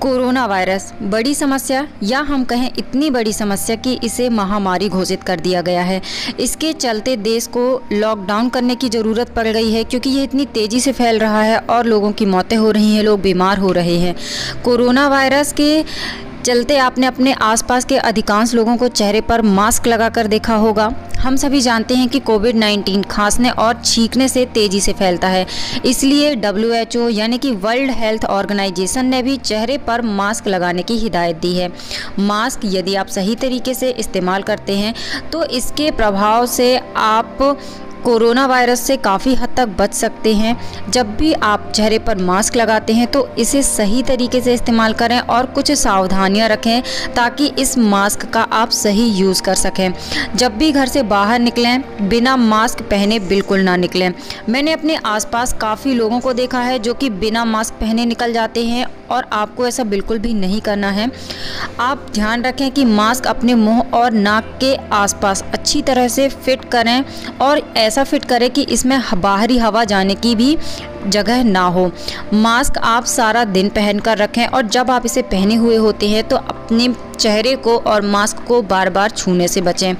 Corona virus. बड़ी समस्या, या हम कहें इतनी बड़ी समस्या कि इसे महामारी घोषित कर दिया गया है। इसके चलते देश को लॉकडाउन करने की ज़रूरत पड़ गई है, क्योंकि ये इतनी तेज़ी से फैल रहा है और लोगों की मौतें हो रही हैं, लोग बीमार हो रहे हैं। कोरोना वायरस के चलते आपने अपने आसपास के अधिकांश लोगों को चेहरे पर मास्क लगाकर देखा होगा। हम सभी जानते हैं कि कोविड 19 खांसने और छींकने से तेज़ी से फैलता है। इसलिए डब्ल्यू यानी कि वर्ल्ड हेल्थ ऑर्गेनाइजेशन ने भी चेहरे पर मास्क लगाने की हिदायत दी है। मास्क यदि आप सही तरीके से इस्तेमाल करते हैं तो इसके प्रभाव से आप कोरोना वायरस से काफ़ी हद तक बच सकते हैं। जब भी आप चेहरे पर मास्क लगाते हैं तो इसे सही तरीके से इस्तेमाल करें और कुछ सावधानियाँ रखें ताकि इस मास्क का आप सही यूज़ कर सकें। जब भी घर से बाहर निकलें, बिना मास्क पहने बिल्कुल ना निकलें। मैंने अपने आसपास काफ़ी लोगों को देखा है जो कि बिना मास्क पहने निकल जाते हैं और आपको ऐसा बिल्कुल भी नहीं करना है। आप ध्यान रखें कि मास्क अपने मुँह और नाक के आसपास अच्छी तरह से फिट करें और फिट करें कि इसमें बाहरी हवा जाने की भी जगह ना हो। मास्क आप सारा दिन पहन कर रखें और जब आप इसे पहने हुए होते हैं तो अपने चेहरे को और मास्क को बार बार छूने से बचें।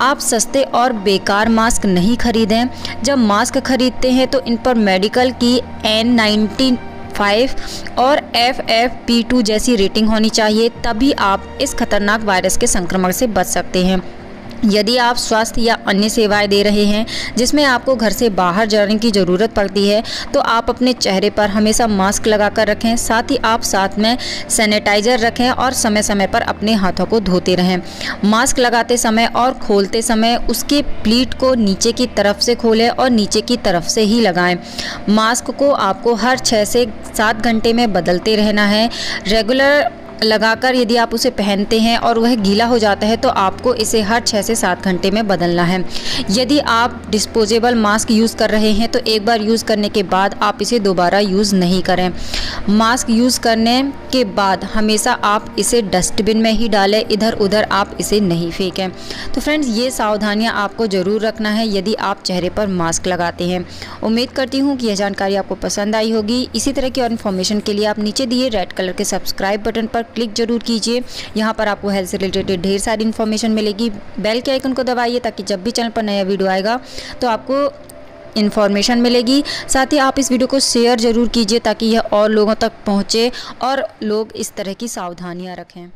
आप सस्ते और बेकार मास्क नहीं खरीदें। जब मास्क खरीदते हैं तो इन पर मेडिकल की एन नाइनटीन फाइव और एफ़ एफ़ पी टू जैसी रेटिंग होनी चाहिए, तभी आप इस खतरनाक वायरस के संक्रमण से बच सकते हैं। यदि आप स्वास्थ्य या अन्य सेवाएँ दे रहे हैं, जिसमें आपको घर से बाहर जाने की ज़रूरत पड़ती है तो आप अपने चेहरे पर हमेशा मास्क लगा कर रखें, साथ ही आप साथ में सैनिटाइज़र रखें और समय समय पर अपने हाथों को धोते रहें। मास्क लगाते समय और खोलते समय उसके प्लीट को नीचे की तरफ़ से खोलें और नीचे की तरफ़ से ही लगाएँ। मास्क को आपको हर छः से सात घंटे में बदलते रहना है। रेगुलर लगाकर यदि आप उसे पहनते हैं और वह गीला हो जाता है तो आपको इसे हर छः से सात घंटे में बदलना है। यदि आप डिस्पोजेबल मास्क यूज़ कर रहे हैं तो एक बार यूज़ करने के बाद आप इसे दोबारा यूज़ नहीं करें। मास्क यूज़ करने के बाद हमेशा आप इसे डस्टबिन में ही डालें इधर उधर आप इसे नहीं फेंकें। तो फ्रेंड्स ये सावधानियाँ आपको ज़रूर रखना है, यदि आप चेहरे पर मास्क लगाते हैं। उम्मीद करती हूँ कि यह जानकारी आपको पसंद आई होगी। इसी तरह की और इन्फॉर्मेशन के लिए आप नीचे दिए रेड कलर के सब्सक्राइब बटन पर क्लिक ज़रूर कीजिए। यहाँ पर आपको हेल्थ से रिलेटेड ढेर सारी इन्फॉर्मेशन मिलेगी। बेल के आइकन को दबाइए ताकि जब भी चैनल पर नया वीडियो आएगा तो आपको इन्फॉर्मेशन मिलेगी। साथ ही आप इस वीडियो को शेयर ज़रूर कीजिए ताकि यह और लोगों तक पहुँचे और लोग इस तरह की सावधानियाँ रखें।